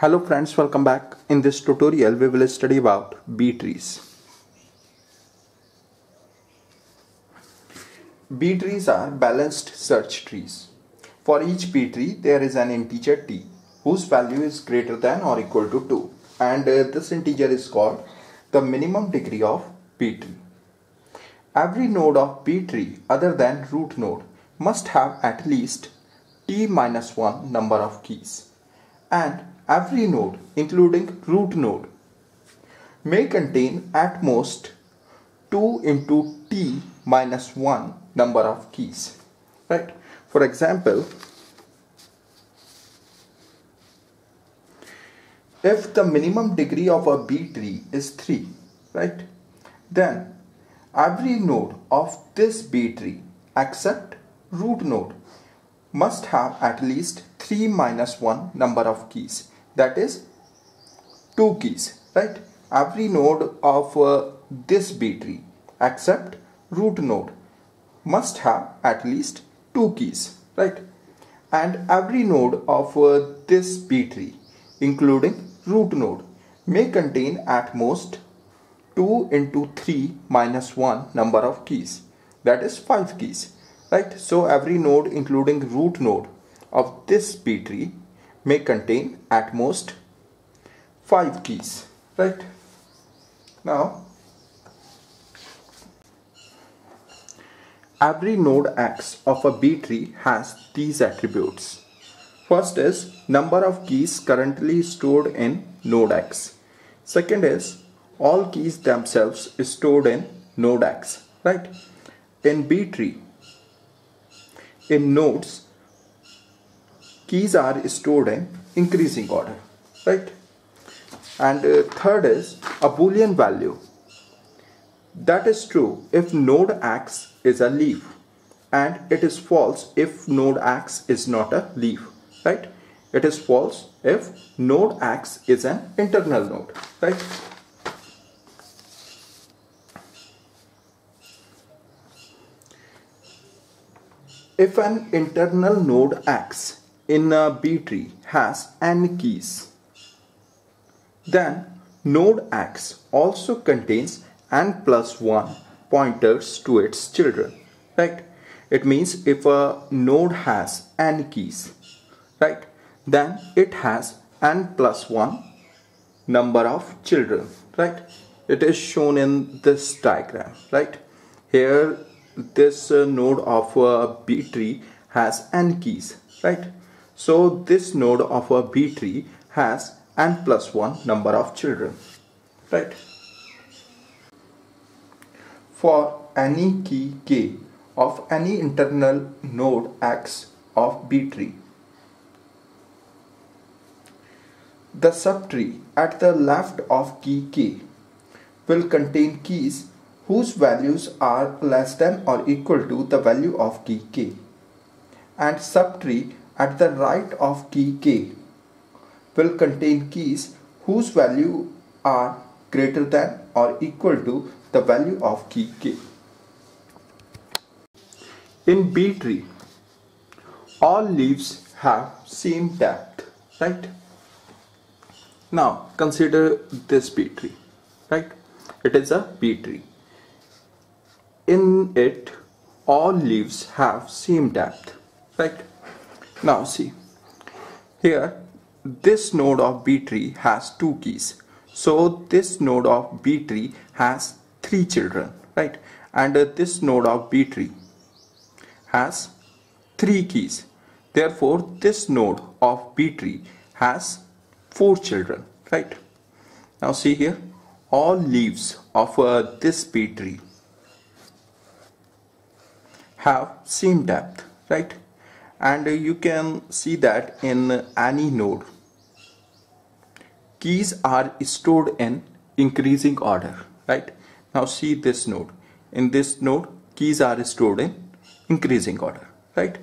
Hello friends, welcome back. In this tutorial, we will study about B trees. B trees are balanced search trees. For each B tree, there is an integer t whose value is greater than or equal to 2 and uh, this integer is called the minimum degree of B tree. Every node of B tree other than root node must have at least t minus 1 number of keys and every node including root node may contain at most 2 into t minus 1 number of keys right? For example if the minimum degree of a b tree is 3 right? Then every node of this b tree except root node must have at least 3 minus 1 number of keys that is 2 keys right? Every node of uh, this b tree except root node must have at least 2 keys right? And every node of uh, this b tree including root node may contain at most 2 into 3 minus 1 number of keys. That is 5 keys right? So every node including root node of this b tree may contain at most 5 keys right? Now every node x of a b tree has these attributes. First is number of keys currently stored in node x. Second is all keys themselves stored in node x right? In b tree. In nodes keys are stored in increasing order right? And uh, third is a boolean value. That is true if node x is a leaf and it is false if node x is not a leaf right? It is false if node x is an internal node right? If an internal node x in a B tree has n keys, then node X also contains n plus 1 pointers to its children, right? It means if a node has n keys, right, then it has n plus 1 number of children, right? It is shown in this diagram, right? Here this uh, node of a B tree has n keys, right? So this node of a B tree has n plus 1 number of children. Right. For any key k of any internal node x of B tree, the subtree at the left of key k will contain keys whose values are less than or equal to the value of key k and subtree at the right of key k will contain keys whose value are greater than or equal to the value of key k. In B tree, all leaves have same depth, right? Now consider this B tree, right? It is a B tree. In it, all leaves have same depth, right? Now see, here this node of B tree has two keys. So this node of B tree has three children, right? And uh, this node of B tree has three keys. Therefore, this node of B tree has four children, right? Now see here, all leaves of uh, this B tree have same depth, right? And you can see that in any node. Keys are stored in increasing order right? Now see this node. In this node keys are stored in increasing order right